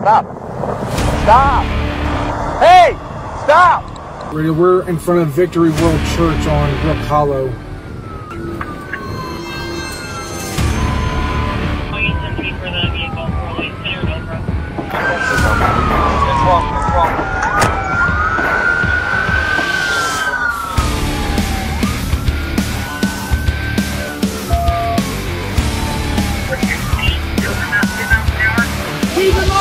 Stop. Stop. Hey! Stop! We're in front of Victory World Church on Brook Hollow.